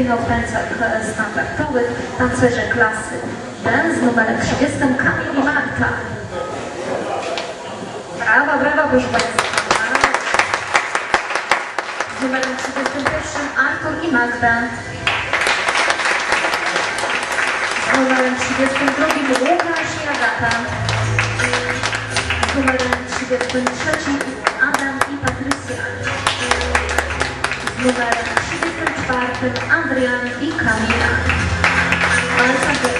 e, standardowych tancerze klasy D z numerem 30 Kamil i Marta. Brawa, brawa, proszę Państwa. Z numerem 31 Artur i Magda. 34 Adrian i Kamila.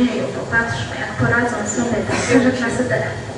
Nie, popatrzmy, jak poradzą sobie klasy D. Dziękuję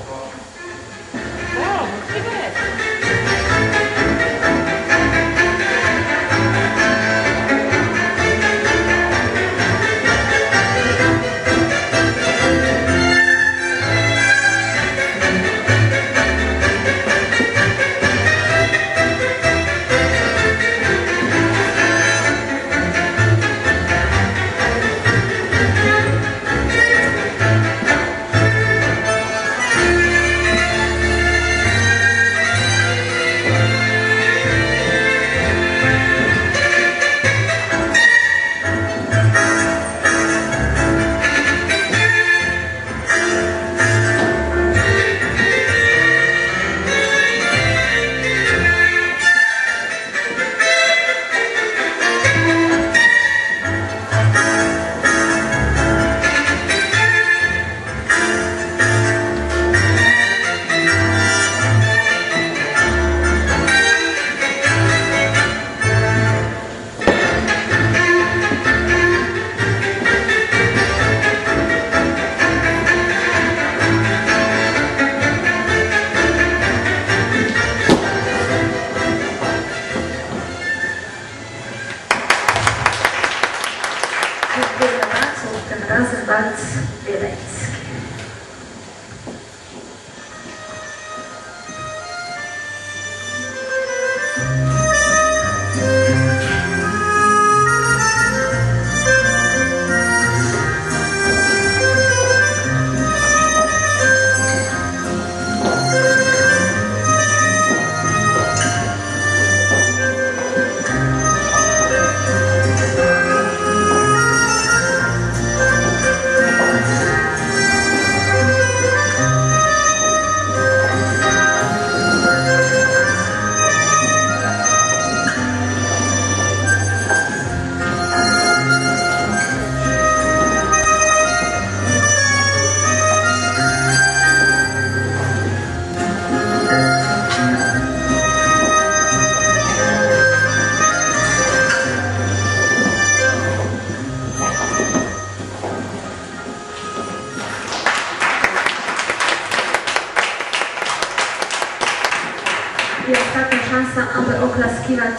Yüzlerine soğuktan razı bazı bebeğiz.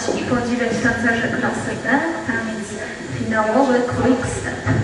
I podziwiać tancerze klasy D. Taniec finałowy Quick Step.